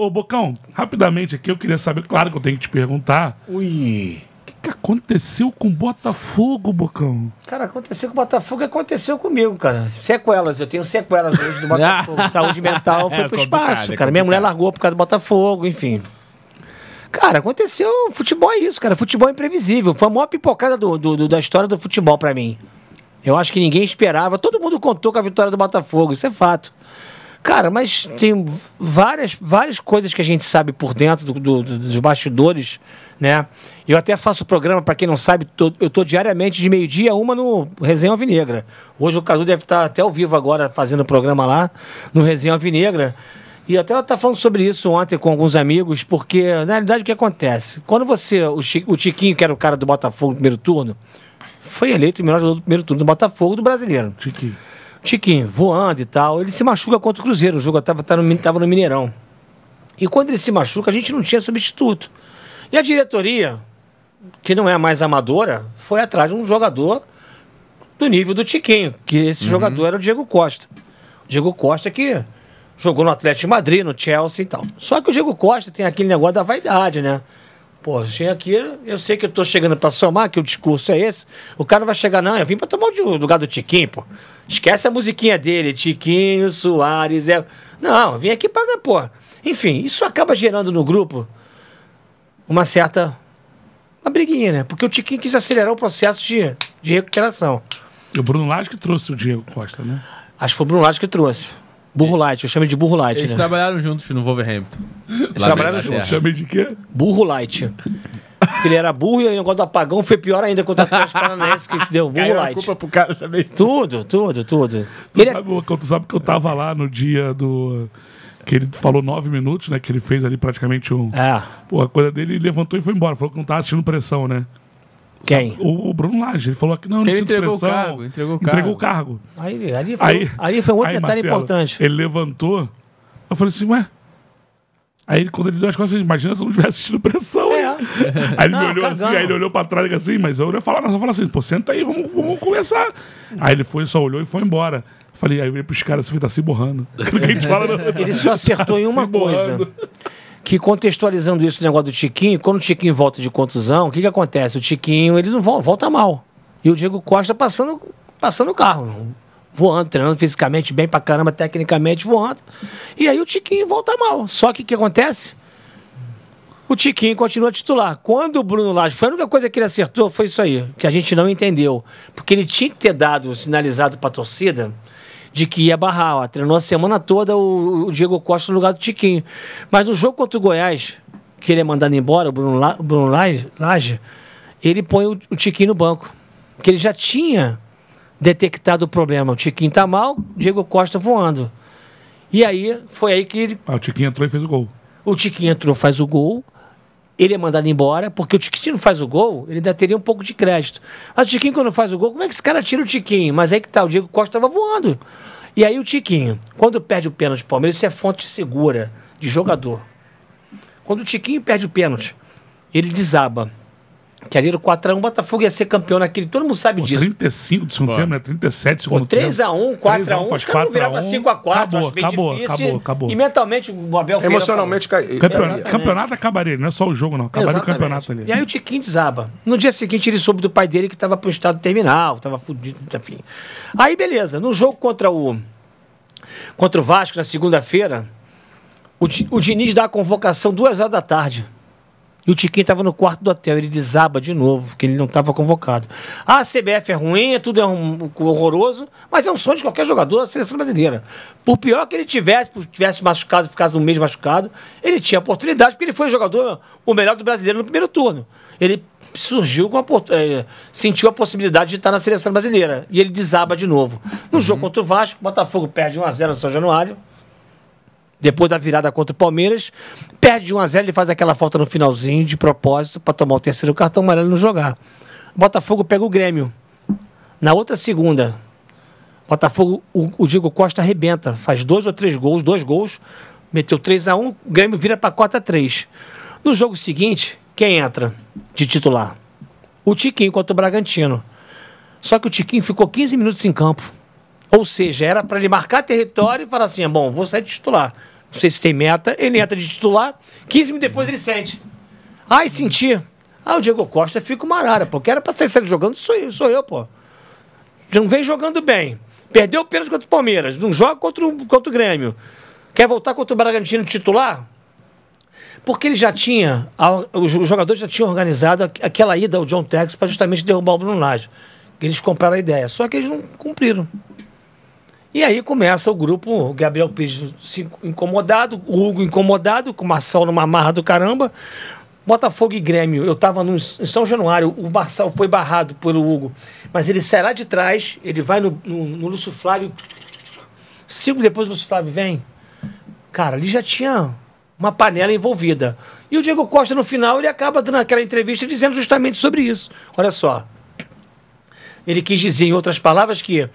Ô, Bocão, rapidamente aqui eu queria saber, claro que eu tenho que te perguntar. Ui. O que, que aconteceu com o Botafogo, Bocão? Cara, aconteceu com o Botafogo aconteceu comigo, cara. Sequelas, eu tenho sequelas hoje do Botafogo. Saúde mental foi É pro espaço, é cara. Minha mulher largou por causa do Botafogo, enfim. Cara, aconteceu. Futebol é isso, cara. Futebol é imprevisível. Foi a maior pipocada do, do- do- da história do futebol pra mim. Eu acho que ninguém esperava. Todo mundo contou com a vitória do Botafogo, isso é fato. Cara, mas tem várias, várias coisas que a gente sabe por dentro do- do- do- dos bastidores, né? Eu até faço programa, pra quem não sabe, tô- eu tô diariamente de meio-dia uma no Resenha Alvinegra. Hoje o Cadu deve estar até ao vivo agora fazendo o programa lá no Resenha Alvinegra. E até eu estava falando sobre isso ontem com alguns amigos, porque na realidade o que acontece? Quando você, o, o Tiquinho, que era o cara do Botafogo no primeiro turno, foi eleito o melhor jogador do primeiro turno do Botafogo do brasileiro. Chiquinho. Tiquinho, voando e tal, ele se machuca contra o Cruzeiro. O jogo estava tava no, tava no Mineirão. E quando ele se machuca, a gente não tinha substituto. E a diretoria, que não é mais amadora, foi atrás de um jogador do nível do Tiquinho, que esse jogador era o Diego Costa. O Diego Costa que jogou no Atlético de Madrid, no Chelsea e tal. Só que o Diego Costa tem aquele negócio da vaidade, né? Pô, chega aqui, eu sei que eu tô chegando pra somar, que o discurso é esse. O cara vai chegar, não, eu vim pra tomar o lugar do Tiquinho, pô. Esquece a musiquinha dele, Tiquinho, Soares, é... Não, vim aqui pra, pô. Enfim, isso acaba gerando no grupo uma certa... Uma briguinha, né? Porque o Tiquinho quis acelerar o processo de, de recuperação. E o Bruno Lage que trouxe o Diego Costa, né? Acho que foi o Bruno Lage que trouxe. Burro Light, eu chamo ele de Burro Light, Eles né? trabalharam juntos no Wolverhampton. Eles trabalharam juntos. Chamei de quê? Burro Light. Porque ele era burro e o negócio do apagão foi pior ainda contra o Atlético Paranaense, que deu Burro Light. culpa pro cara também. Tudo, tudo, tudo. Tu, Ele é- sabe, tu sabe que eu tava lá no dia do. Que ele falou nove minutos, né? Que ele fez ali praticamente um. É, Pô, a coisa dele ele levantou e foi embora. Falou que não tava assistindo pressão, né? quem? O, o Bruno Lage, ele falou que não, não Ele entregou o pressão. cargo, entregou o Entregou cargo. o cargo. Aí, ali, foi, Aí, ali foi um outro aí, detalhe Marcelo, importante. Ele levantou. Eu falei assim, ué. Aí ele, quando ele deu as costas, imagina se eu não tivesse assistindo pressão. É. Aí ele Não, me olhou cagão. assim, aí ele olhou pra trás e assim, mas eu ia falar, nós falar assim, pô, senta aí, vamos, vamos conversar. Aí ele foi, só olhou e foi embora. Falei, aí eu olhei pros caras assim, tá se borrando. Ele só acertou em Se uma coisa. borrando. Que contextualizando isso, o negócio do Tiquinho, quando o Tiquinho volta de contusão, o que, que acontece? O Tiquinho, ele não volta, volta mal. E o Diego Costa passando, passando o carro, voando, treinando fisicamente bem pra caramba, tecnicamente voando. E aí o Tiquinho volta mal. Só que o que acontece? O Tiquinho continua titular. Quando o Bruno Lage, foi a única coisa que ele acertou, foi isso aí, que a gente não entendeu. Porque ele tinha que ter dado, sinalizado pra torcida, de que ia barrar. Ó. Treinou a semana toda o, o Diego Costa no lugar do Tiquinho. Mas no jogo contra o Goiás, que ele é mandado embora, o Bruno, La, o Bruno Lage, ele põe o, o Tiquinho no banco. Porque ele já tinha detectado o problema. O Tiquinho tá mal, o Diego Costa voando. E aí, foi aí que ele, Ah, o Tiquinho entrou e fez o gol. o Tiquinho entrou, faz o gol. Ele é mandado embora, porque o Tiquinho não faz o gol, ele ainda teria um pouco de crédito. Mas o Tiquinho, quando faz o gol, como é que esse cara tira o Tiquinho? Mas aí que tá, o Diego Costa estava voando. E aí o Tiquinho, quando perde o pênalti Palmeiras, isso é fonte segura de jogador. Quando o Tiquinho perde o pênalti, ele desaba. Que ali era o 4x1, o Botafogo ia ser campeão naquele. Todo mundo sabe Pô, disso. 35 do segundo Pô. tempo, né? 37 do Pô, segundo tempo. 3x1, 3 a 4x1, 1, os caras pra 4 a 1. 5x4. Acabou, acho bem acabou, difícil. acabou, acabou. E mentalmente o Abel Ferreira Emocionalmente cai. Campeonato, é, campeonato acabaria, não é só o jogo, não. Acabaria o campeonato ali. E aí o Tiquinho desaba. No dia seguinte ele soube do pai dele que estava pro estado terminal, estava fudido, enfim. Aí beleza, no jogo contra o contra o Vasco na segunda-feira, o, o Diniz dá a convocação duas horas da tarde. E o Tiquinho estava no quarto do hotel, ele desaba de novo, porque ele não estava convocado. A CBF é ruim, tudo é um- horroroso, mas é um sonho de qualquer jogador da seleção brasileira. Por pior que ele tivesse, por tivesse machucado, ficasse um mês machucado, ele tinha oportunidade, porque ele foi o jogador, o melhor do brasileiro no primeiro turno. Ele surgiu com a, eh, sentiu a possibilidade de estar na seleção brasileira. E ele desaba de novo. No jogo contra o Vasco, o Botafogo perde 1x0 no São Januário depois da virada contra o Palmeiras, perde de 1 a 0 ele faz aquela falta no finalzinho de propósito para tomar o terceiro cartão amarelo e não jogar. Botafogo pega o Grêmio. Na outra segunda, Botafogo, o, o Diego Costa arrebenta, faz dois ou três gols, dois gols, meteu 3 a 1 o Grêmio vira para 4 a 3 No jogo seguinte, quem entra de titular? O Tiquinho contra o Bragantino. Só que o Tiquinho ficou 15 minutos em campo. Ou seja, era para ele marcar território e falar assim: bom, vou sair de titular. Não sei se tem meta. Ele entra de titular. 15 minutos depois ele sente. Ai, senti. Ah, o Diego Costa fica uma arara, pô. Que era pra sair jogando, sou eu, sou eu, pô. Não vem jogando bem. Perdeu o pênalti contra o Palmeiras. Não joga contra o, contra o Grêmio. Quer voltar contra o Bragantino titular? Porque ele já tinha, os jogadores já tinham organizado aqu- aquela ida ao John Tex para justamente derrubar o Bruno Lage. Eles compraram a ideia, só que eles não cumpriram. E aí começa o grupo, o Gabriel Pires incomodado, o Hugo incomodado, com o Marçal numa marra do caramba. Botafogo e Grêmio, eu estava em São Januário, o Marçal foi barrado pelo Hugo, mas ele sairá de trás, ele vai no, no, no Lúcio Flávio, cinco depois o Lúcio Flávio vem. Cara, ali já tinha uma panela envolvida. E o Diego Costa, no final, ele acaba dando aquela entrevista dizendo justamente sobre isso. Olha só. Ele quis dizer, em outras palavras, que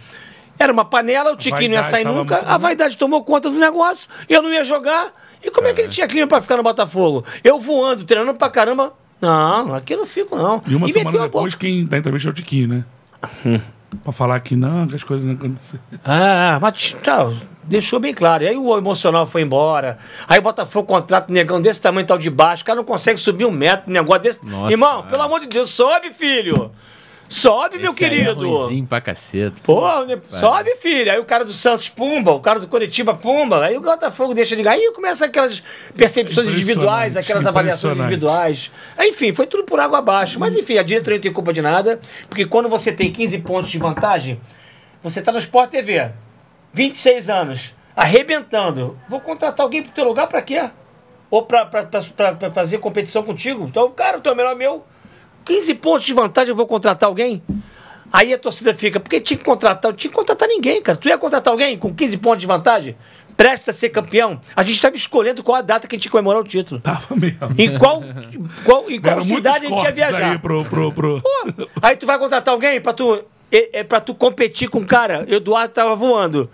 era uma panela, o Tiquinho não ia sair nunca, a vaidade tomou conta do negócio, eu não ia jogar. E como é, que ele tinha clima pra ficar no Botafogo? Eu voando, treinando pra caramba. Não, aqui eu não fico, não. E uma meteu semana depois, quem dá entrevista é o Tiquinho, né? pra falar que não, que as coisas não aconteceram. Ah, mas tá, deixou bem claro. E aí o emocional foi embora. Aí o Botafogo contrata um negão desse tamanho tal de baixo. O cara não consegue subir um metro, um negócio desse. Nossa, Irmão, é. pelo amor de Deus, sobe, filho! Sobe, meu Esse aí é querido! ruinzinho pra caceta. Pô, né, sobe, filho. Aí o cara do Santos, pumba. O cara do Curitiba, pumba. Aí o Botafogo deixa de ligar. Aí começa aquelas percepções individuais, aquelas avaliações individuais. Enfim, foi tudo por água abaixo. Mas enfim, a diretoria não tem culpa de nada. Porque quando você tem 15 pontos de vantagem, você tá no Sport TV, 26 anos, arrebentando. Vou contratar alguém pro teu lugar pra quê? Ou pra, pra, pra, pra- pra fazer competição contigo? Então, cara, o teu melhor meu. 15 pontos de vantagem, eu vou contratar alguém? Aí a torcida fica, porque tinha que contratar, tinha que contratar ninguém, cara. Tu ia contratar alguém com 15 pontos de vantagem? Presta a ser campeão. A gente estava escolhendo qual a data que a gente comemorar o título. Tava mesmo. Em qual, qual, em qual cidade a gente ia viajar? Aí pro, pro, pro... Pô, aí tu vai contratar alguém pra tu, é, é pra tu competir com o cara. Eduardo tava voando.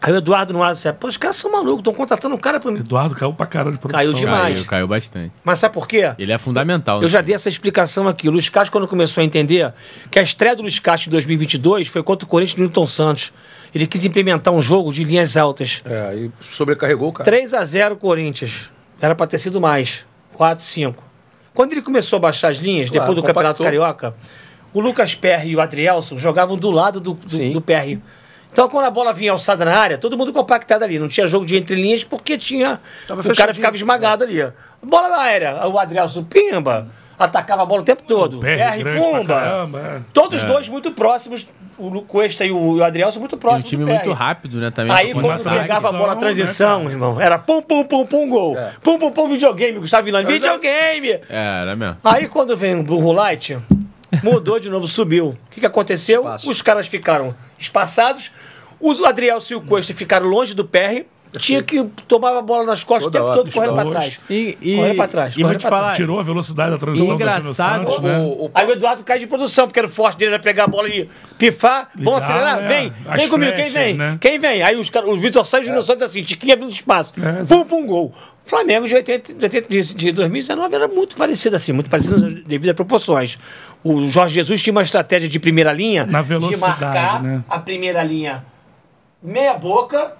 Aí o Eduardo não acha, pô, os caras são malucos, estão contratando um cara pra mim. Eduardo caiu pra caralho de produção. Caiu demais. Caiu, caiu bastante. Mas sabe por quê? Ele é fundamental. Eu já dei essa explicação aqui. O Luiz Castro, quando começou a entender que a estreia do Luiz Castro em 2022 foi contra o Corinthians no Newton Santos. Ele quis implementar um jogo de linhas altas. É, aí sobrecarregou o cara. 3 a 0 Corinthians. Era para ter sido mais. 4, 5. Quando ele começou a baixar as linhas, Claro, depois do Campeonato compactou. Carioca, o Lucas Perry e o Adrielson jogavam do lado do, do, Sim. do Perry. Então, quando a bola vinha alçada na área, todo mundo compactado ali. Não tinha jogo de entre linhas porque tinha. Tava o cara ficava esmagado ali. Bola na aérea. O Adrielson, pimba. Atacava a bola o tempo todo. Pra pumba. caramba, é. Todos dois muito próximos. O Cuesta e o, Adrielson muito E um próximos. time do muito rápido, né? Também Aí quando pegava a bola a transição, né, irmão, era pum, pum, pum, pum, gol. É. Pum, pum, pum, videogame, Gustavo Vilani. Videogame! É, era mesmo. Aí quando vem o Burro Light, mudou de novo, subiu. O que, que aconteceu? Espaço. Os caras ficaram espaçados, os Adriel e o Costa ficaram longe do PR, tinha que tomar a bola nas costas Toda o tempo hora, todo correndo exposto. trás. E, e, Correndo pra trás, E vou te falar, trás. Tirou a velocidade da transição Engraçado, do Santos, né? O- o- Aí o Eduardo cai de produção, porque era o forte dele era pegar a bola e pifar. Vamos acelerar? é, Vem, as vem comigo, quem vem? né? Quem vem? Aí os, caras- o Vitor Santos e o Júnior Santos assim, Tiquinho abrindo espaço. É, pum, pum, gol. Flamengo de, 80, de, 80, de- de 2019 era muito parecido assim, muito parecido devido a proporções. O Jorge Jesus tinha uma estratégia de primeira linha Na de marcar né? a primeira linha meia boca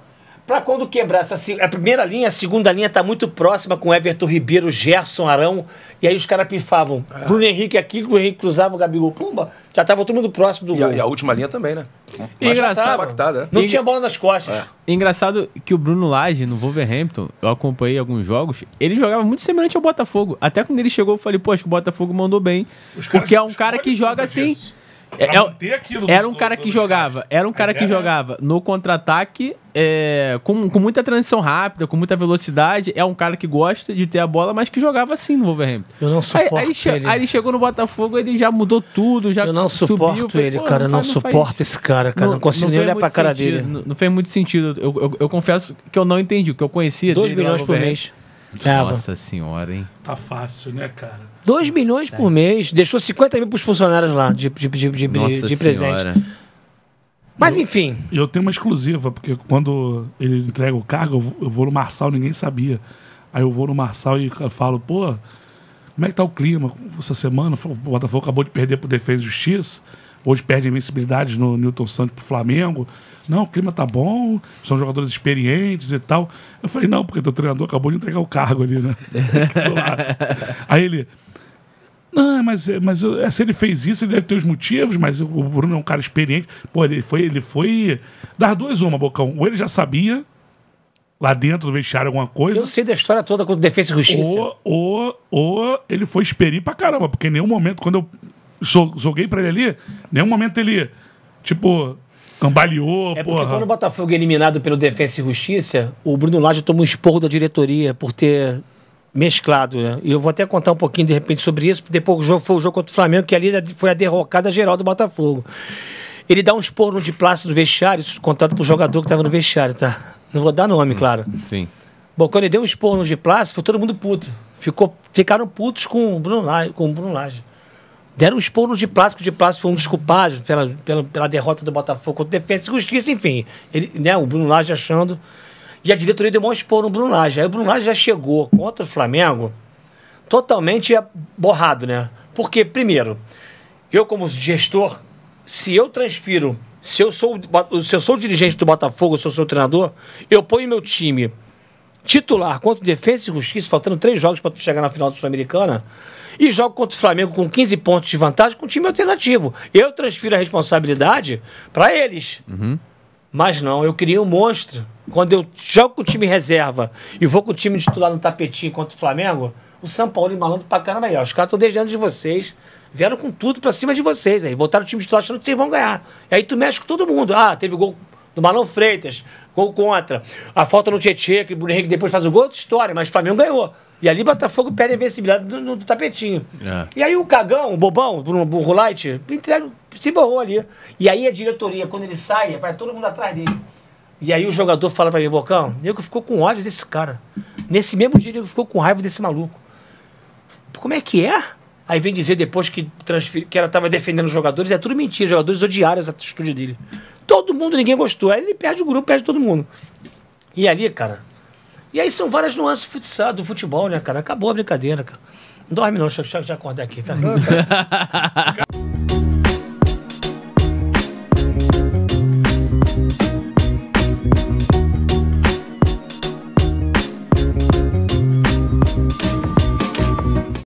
para quando quebrar essa a primeira linha, a segunda linha tá muito próxima com Everton Ribeiro, Gerson, Arão, e aí os caras pifavam. Ah. Bruno Henrique aqui, Bruno Henrique cruzava o Gabigol, pumba, já tava todo mundo próximo do E a, gol. e a última linha também, né? E engraçado, é. Não tinha bola nas costas. É engraçado que o Bruno Lage, no Wolverhampton, eu acompanhei alguns jogos, ele jogava muito semelhante ao Botafogo. Até quando ele chegou, eu falei, pô, acho que o Botafogo mandou bem. Os caras Porque é um cara que joga assim. disso. É- Pra é- manter aquilo do- era um do- cara do- que jogava, era um cara que é jogava no contra-ataque, é, com, com muita transição rápida, com muita velocidade. É um cara que gosta de ter a bola, mas que jogava assim no Wolverhampton. Eu não Aí, suporto aí, che- ele. aí ele chegou no Botafogo, ele já mudou tudo, já eu não subiu, suporto falei, ele, cara. Eu não, faz- faz- suporto esse cara, cara. Não, consigo nem olhar pra cara sentido, dele. Não, não fez muito sentido. Eu, eu, eu confesso que eu não entendi. O que eu conhecia 2 dele lá milhões por mês. Nossa senhora, hein? Tá fácil, né, cara? 2 milhões por mês. Deixou 50 mil pros funcionários lá de, de, de, de, Nossa de presente. senhora. Mas enfim, E eu tenho uma exclusiva, porque quando ele entrega o cargo, eu vou- eu no Marçal, ninguém sabia. Aí eu vou no Marçal e eu falo, pô, como é que tá o clima essa semana? Eu O Botafogo acabou de perder pro Defesa e Justiça. Hoje perde invencibilidade no Newton Santos pro Flamengo. Não, o clima tá bom, são jogadores experientes e tal. Eu falei, não, porque teu treinador acabou de entregar o cargo ali, né? Aí ele. Não, mas, mas eh, se ele fez isso, ele deve ter os motivos, mas o Bruno é um cara experiente. Pô, ele foi, ele foi dar duas uma, Bocão. Ou ele já sabia, lá dentro do vestiário, alguma coisa. Eu sei da história toda com Defesa e Justiça. Ou, ou, ou ele foi experi pra caramba, porque em nenhum momento, quando eu joguei pra ele ali, em nenhum momento ele, tipo, cambaleou, É porque porra. quando o Botafogo é eliminado pelo Defesa e Justiça, o Bruno Lage toma um esporro da diretoria por ter mesclado, né? E eu vou até contar um pouquinho de repente sobre isso, porque depois o jogo foi o jogo contra o Flamengo, que ali foi a derrocada geral do Botafogo. Ele dá um esporro no de plástico do vestiário, isso contado pro jogador que estava no vestiário, tá? Não vou dar nome, claro. Sim. Bom, quando ele deu um esporro no de plástico, foi todo mundo puto. Ficou, ficaram putos com o Bruno Lage. Com o Bruno Lage. Deram esporro no de plástico. De plástico foi um dos culpados pela, pela, pela derrota do Botafogo contra Defesa e Justiça, enfim. Ele, né, o Bruno Lage achando. E a diretoria deu um esporro no Bruno Lage. Aí o Bruno Lage já chegou contra o Flamengo totalmente borrado, né? Porque, primeiro, eu como gestor, se eu transfiro, se eu sou, se eu sou o dirigente do Botafogo, se eu sou o treinador, eu ponho meu time titular contra Defesa e Justiça, faltando três jogos para chegar na final da Sul-Americana, e jogo contra o Flamengo com 15 pontos de vantagem com time alternativo. Eu transfiro a responsabilidade para eles. Mas não, eu criei um monstro. Quando eu jogo com o time reserva e vou com o time titular no tapetinho contra o Flamengo, o São Paulo e malandro pra caramba aí. Ó, os caras estão desviando de vocês. Vieram com tudo pra cima de vocês aí. Voltaram o time titular achando que vocês vão ganhar. E aí tu mexe com todo mundo. Ah, teve gol do Marlon Freitas, gol contra. A falta no Tietchan, que o Bruno Henrique depois faz o gol, outra história, mas o Flamengo ganhou. E ali Botafogo perde a invencibilidade do, do- do tapetinho. É. E aí o cagão, o bobão, o Burro Light, entrega, se borrou ali. E aí a diretoria, quando ele sai, vai todo mundo atrás dele. E aí o jogador fala pra mim, Bocão, nego ficou com ódio desse cara. Nesse mesmo dia, nego ficou com raiva desse maluco. Como é que é? Aí vem dizer depois que, que ela estava defendendo os jogadores, é tudo mentira, os jogadores odiaram essa atitude dele. Todo mundo, ninguém gostou. Aí ele perde o grupo, perde todo mundo. E ali, cara. E aí são várias nuances do futsal, do futebol, né, cara? Acabou a brincadeira, cara. Não dorme não, deixa, deixa eu acordar aqui. Tá?